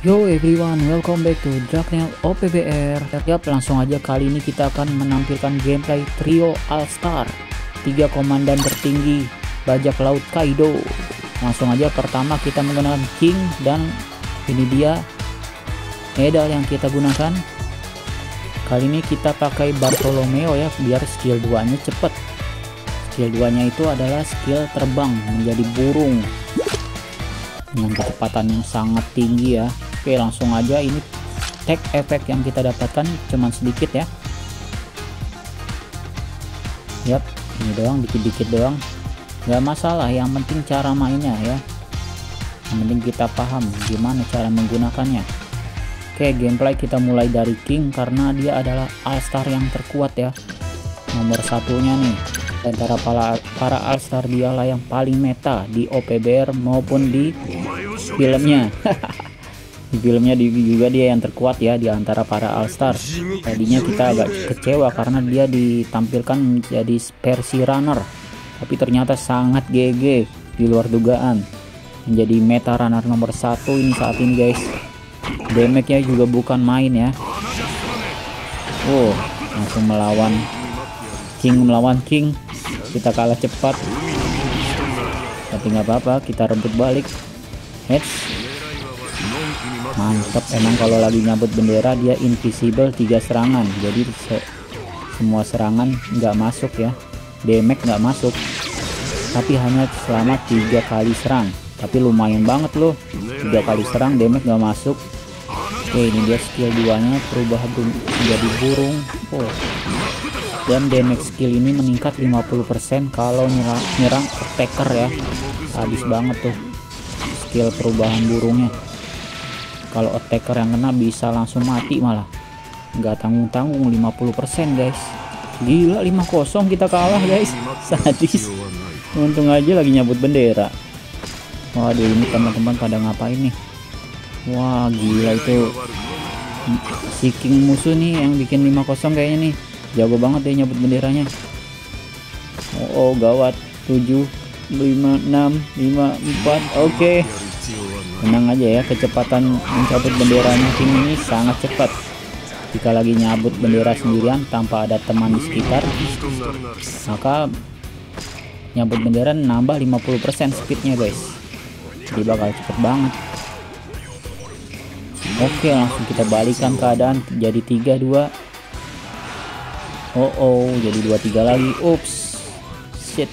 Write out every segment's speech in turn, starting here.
Yo everyone, welcome back to Draknel OPBR Yap, langsung aja kali ini kita akan menampilkan gameplay trio All Star Tiga komandan tertinggi bajak laut Kaido. Langsung aja pertama kita menggunakan King dan ini dia medal yang kita gunakan. Kali ini kita pakai Bartolomeo ya biar skill 2 nya cepet. Skill 2 nya itu adalah skill terbang menjadi burung. Dengan kecepatan yang sangat tinggi ya Oke langsung aja. Ini tag efek yang kita dapatkan cuman sedikit ya. Yap ini doang dikit-dikit doang. Nggak masalah yang penting cara mainnya ya. Yang penting kita paham gimana cara menggunakannya. Oke gameplay kita mulai dari King karena dia adalah Alstar yang terkuat ya. Nomor satunya nih. Antara para para Alstar dialah yang paling meta di OPBR maupun di filmnya di filmnya juga dia yang terkuat ya di antara para All-Star. Tadinya kita agak kecewa karena dia ditampilkan menjadi versi runner, tapi ternyata sangat GG di luar dugaan. Menjadi meta runner nomor satu ini saat ini guys. Damage-nya juga bukan main ya. Oh, langsung melawan King melawan King. Kita kalah cepat. Tapi nggak apa-apa, kita rebut balik. Heads mantap emang kalau lagi nyabut bendera dia invisible tiga serangan. Jadi se semua serangan nggak masuk ya. Damage nggak masuk. Tapi hanya selama tiga kali serang. Tapi lumayan banget loh. Tiga kali serang damage nggak masuk. Oke ini dia skill 2 nya perubahan menjadi burung. Oh. Dan damage skill ini meningkat 50% kalau nyerang, nyerang attacker ya. Habis banget tuh skill perubahan burungnya kalau attacker yang kena bisa langsung mati malah. Nggak tanggung-tanggung 50% guys. Gila 5-0 kita kalah guys. Sadis. Untung aja lagi nyabut bendera. Waduh ini teman-teman pada ngapain nih? Wah gila itu. Si king musuh nih yang bikin 5-0 kayaknya nih. Jago banget ya nyabut benderanya. Oh, oh gawat. 7 5 6 5 4 oke. okay tenang aja ya kecepatan mencabut benderanya King ini sangat cepat. Jika lagi nyabut bendera sendirian tanpa ada teman di sekitar maka nyabut bendera nambah 50% speednya guys. Jadi bakal cepet banget. Oke langsung kita balikan keadaan. Jadi 3-2 oh oh jadi 2-3 lagi. Ups. Shit.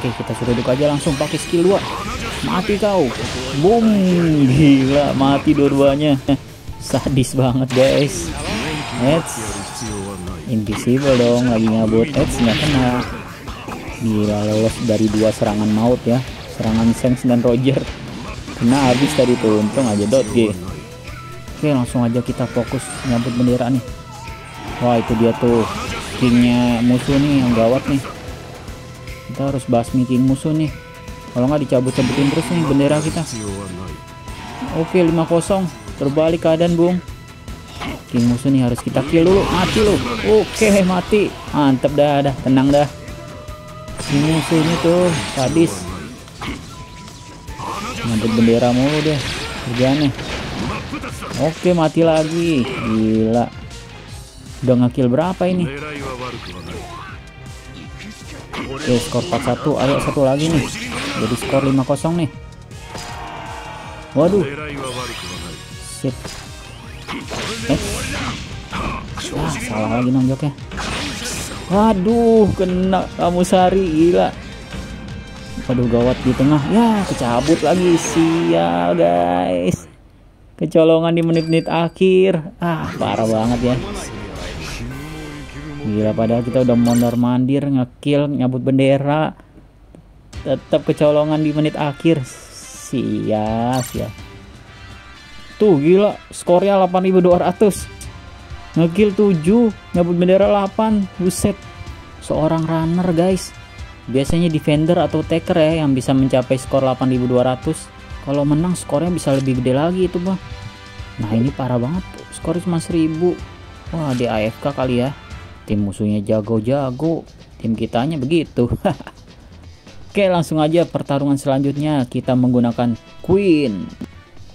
Oke kita suruh aja langsung pakai skill 2 mati kau. Boom. Gila mati dua-duanya. Sadis banget guys. Eds invisible dong lagi ngabut Eds nggak kena. Gila lolos dari dua serangan maut ya. Serangan Sengs dan Roger. Kena habis tadi tuh untung aja dot G. Oke langsung aja kita fokus nyambut bendera nih. Wah itu dia tuh. Kingnya musuh nih yang gawat nih. Kita harus basmi king musuh nih kalau nggak dicabut-cabutin terus nih bendera kita. Oke 5-0 terbalik keadaan bung. King musuh nih harus kita kill dulu. Mati loh oke mati. Mantep dah dah. Tenang dah. King musuhnya tuh sadis. Mantep bendera mulu deh. Kerjaannya oke mati lagi. Gila. Udah ngekill berapa ini Oke skor 41 ayo satu lagi nih. Jadi skor 5-0 nih. Waduh. Sip eh. Ah salah lagi nonjoknya waduh kena kamu sari. Gila. Waduh gawat di tengah. Ya kecabut lagi. Sial guys. Kecolongan di menit-menit akhir. Ah parah banget ya gila padahal kita udah mondar mandir ngekill nyabut bendera. Tetap kecolongan di menit akhir. Sia sia tuh gila. Skornya 8200 ngekill 7 nyabut bendera 8 buset. Seorang runner guys. Biasanya defender atau taker ya yang bisa mencapai skor 8200 kalau menang skornya bisa lebih gede lagi itu bang. Nah ini parah banget. Skor cuma 1000 wah di AFK kali ya tim musuhnya jago-jago tim kitanya begitu Oke langsung aja pertarungan selanjutnya kita menggunakan Queen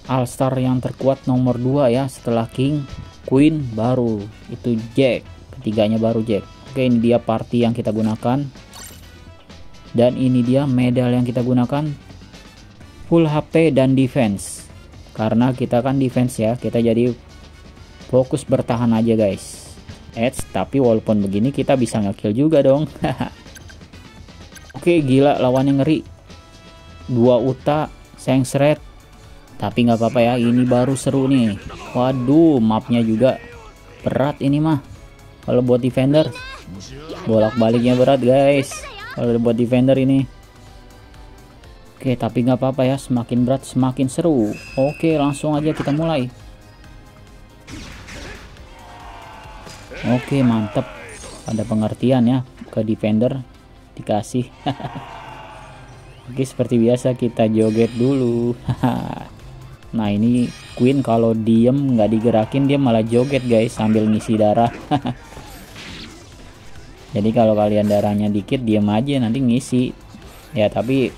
All-Star yang terkuat nomor 2 ya setelah King, Queen baru itu Jack, ketiganya baru Jack. Oke, ini dia party yang kita gunakan. Dan ini dia medal yang kita gunakan full HP dan defense. Karena kita kan defense ya, kita jadi fokus bertahan aja guys. Edge, tapi walaupun begini kita bisa ngekill juga dong. Oke, gila lawannya ngeri. Dua uta, sengsret. Tapi nggak apa-apa ya, ini baru seru nih. Waduh, mapnya juga berat ini mah. Kalau buat defender, bolak-baliknya berat guys. Kalau buat defender ini. Oke, tapi nggak apa-apa ya, semakin berat semakin seru. Oke, langsung aja kita mulai. Oke, mantep. Ada pengertian ya ke defender dikasih. Oke, seperti biasa kita joget dulu. nah, ini Queen kalau diem nggak digerakin dia malah joget guys sambil ngisi darah. Jadi kalau kalian darahnya dikit diem aja nanti ngisi. Ya, tapi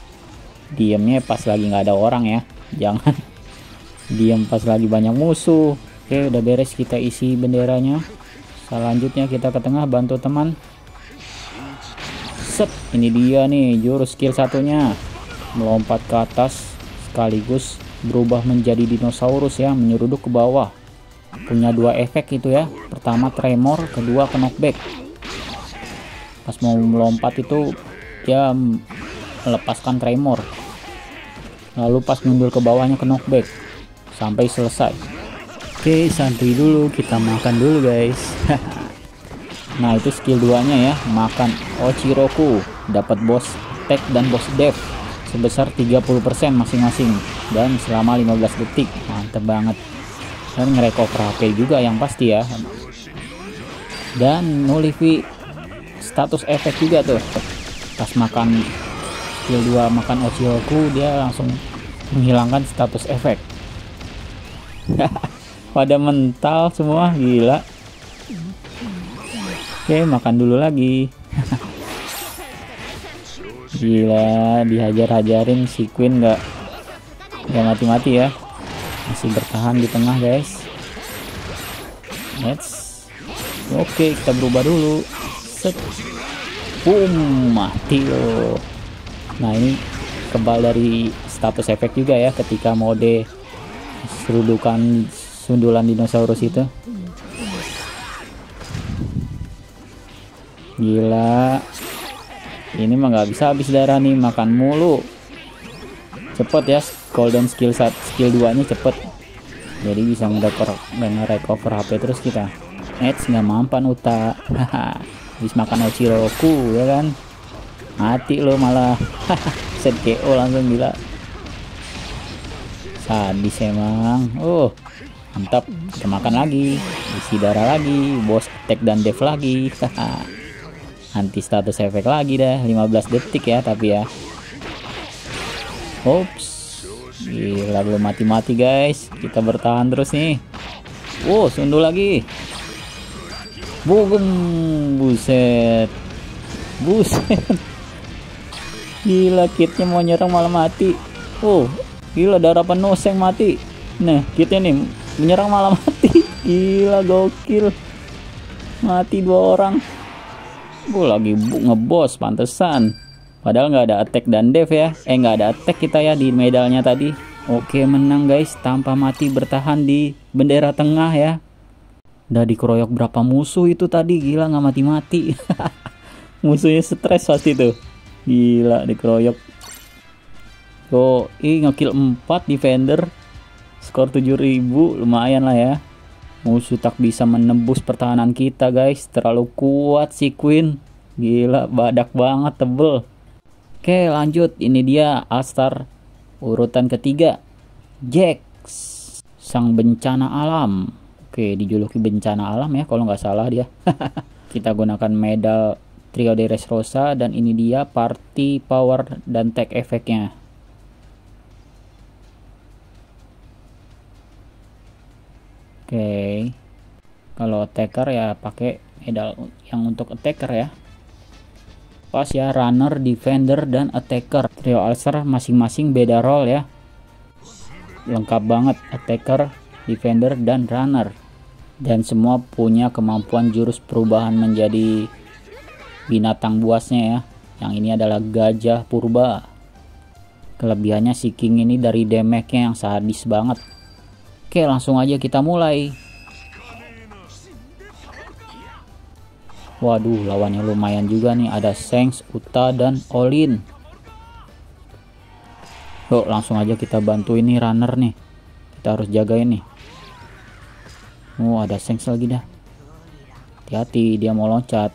diemnya pas lagi nggak ada orang ya jangan diem pas lagi banyak musuh oke udah beres kita isi benderanya selanjutnya kita ke tengah bantu teman. Set ini dia nih jurus skill satunya. Melompat ke atas sekaligus berubah menjadi dinosaurus ya menyeruduk ke bawah. Punya dua efek itu ya pertama tremor kedua knockback pas mau melompat itu dia melepaskan tremor. Lalu pas mundur ke bawahnya knockback. Sampai selesai oke santuy dulu kita makan dulu guys. Nah itu skill 2 nya ya makan Ochiroku dapat boss tech dan boss dev sebesar 30% masing-masing dan selama 15 detik. Mantep banget. Dan ngerecover HP juga yang pasti ya. Dan nulifi status efek juga tuh. Pas makan skill 2 makan Ochiroku dia langsung menghilangkan status efek pada mental semua gila. Oke makan dulu lagi. Gila dihajar-hajarin si Queen nggak nggak mati-mati ya. Masih bertahan di tengah guys. Let's oke kita berubah dulu. Set. Boom mati loh. Nah ini kebal dari status efek juga ya ketika mode serudukan sundulan dinosaurus itu. Gila. Ini mah nggak bisa habis darah nih makan mulu. Cepet ya golden skill saat skill 2 nya cepet. Jadi bisa ngerecover recover HP terus kita. Edge nggak mampan uta. Habis makan Ochiroku ya kan? Mati lo malah. Set KO langsung gila. Sadis emang. Oh mantap kita makan lagi isi darah lagi bos attack dan dev lagi anti status efek lagi dah 15 detik ya tapi ya. Oops gila belum mati-mati guys kita bertahan terus nih. Wow sundul lagi. Bugem buset. Buset. Gila kitnya mau nyerang malah mati. Oh gila darah penuh seng mati. Nah kita nih menyerang malah mati. Gila gokil. Mati dua orang. Gue lagi ngebos pantesan. Padahal nggak ada attack dan dev ya. Eh nggak ada attack kita ya di medalnya tadi. Oke menang guys. Tanpa mati bertahan di bendera tengah ya. Udah dikeroyok berapa musuh itu tadi? Gila nggak mati-mati. Musuhnya stres pasti tuh gila dikeroyok. Oh ih ngekill 4 defender skor 7000 lumayan lah ya. Musuh tak bisa menembus pertahanan kita guys. Terlalu kuat si Queen. Gila badak banget tebel. Oke lanjut. Ini dia Alstar urutan ketiga Jax. Sang bencana alam. Oke dijuluki bencana alam ya kalau nggak salah dia. Kita gunakan medal trio de Rosa dan ini dia party power dan tech efeknya okay. kalau attacker ya pakai medal yang untuk attacker ya. Pas ya runner defender dan attacker. Trio ulcer masing-masing beda role ya. Lengkap banget attacker defender dan runner. Dan semua punya kemampuan jurus perubahan menjadi binatang buasnya ya. Yang ini adalah gajah purba. Kelebihannya si king ini dari damage yang sadis banget oke langsung aja kita mulai. Waduh lawannya lumayan juga nih. Ada Sengs, Uta, dan Olin. Yuk langsung aja kita bantu ini runner nih. Kita harus jagain nih. Oh ada Sengs lagi dah. Hati-hati dia mau loncat.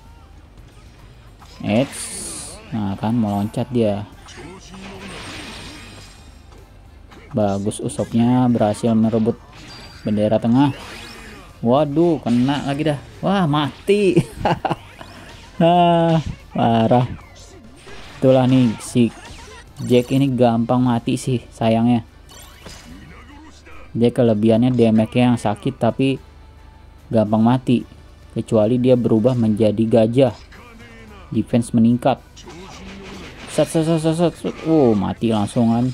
Eits. Nah kan mau loncat dia. Bagus usopnya berhasil merebut bendera tengah. Waduh kena lagi dah. Wah mati. Ah parah. Itulah nih si Jack ini gampang mati sih sayangnya. Dia kelebihannya damage yang sakit tapi gampang mati. Kecuali dia berubah menjadi gajah. Defense meningkat. Set set set set, set. oh mati langsung kan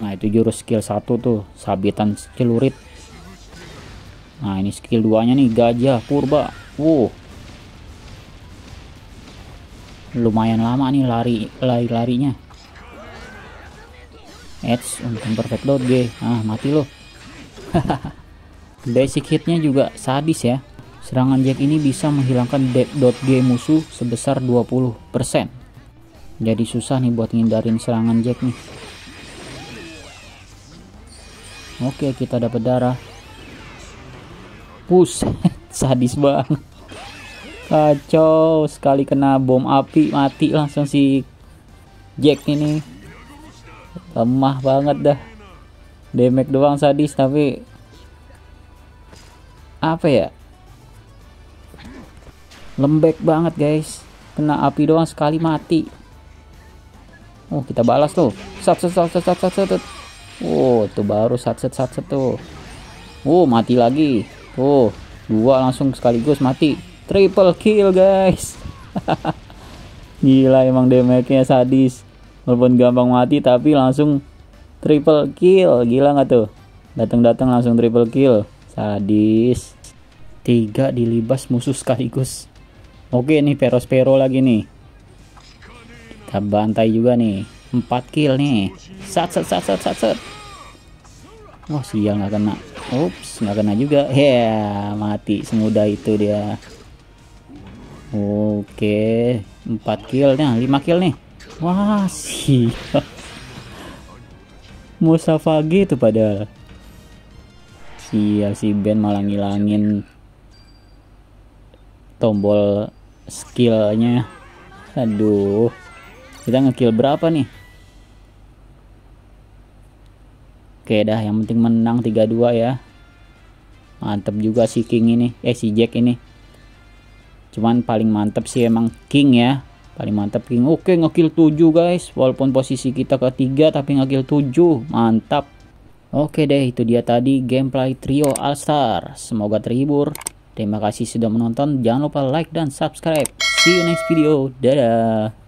nah itu jurus skill satu tuh. Sabitan celurit nah ini skill 2 nya nih gajah purba wow lumayan lama nih lari lari larinya Edge untuk perfect load G ah mati loh Basic hitnya juga sadis ya. Serangan Jack ini bisa menghilangkan dot G musuh sebesar 20%. Jadi susah nih buat ngindarin serangan Jack nih. Oke, kita dapat darah. Push, sadis banget. Kacau, sekali kena bom api mati langsung si Jack ini. Lemah banget dah. Damage doang sadis tapi apa ya? Lembek banget guys. Kena api doang sekali mati. Oh kita balas tuh. Sat sat sat sat sat sat oh itu baru sat sat sat sat tuh. Oh mati lagi oh dua langsung sekaligus mati. Triple kill guys. Gila emang damage-nya sadis. Walaupun gampang mati tapi langsung triple kill. Gila nggak tuh? Datang-datang langsung triple kill. Sadis. Tiga dilibas musuh sekaligus. Oke nih perospero lagi nih. Kita bantai juga nih. Empat kill nih. Sat sat sat sat sat sat. Wah sial nggak kena ups nggak kena juga. Ya yeah, mati semudah itu dia. Oke empat kill nih lima kill nih. Wah sih Musafagi itu padahal. Sial si Ben malah ngilangin tombol skillnya. Aduh kita ngekill berapa nih oke dah yang penting menang 3-2 ya mantep juga si King ini eh si Jack ini cuman paling mantep sih emang King ya paling mantep King oke ngekill 7 guys walaupun posisi kita ketiga tapi ngekill 7 mantap Oke deh, itu dia tadi gameplay trio All Star. Semoga terhibur. Terima kasih sudah menonton. Jangan lupa like dan subscribe. See you next video. Dadah.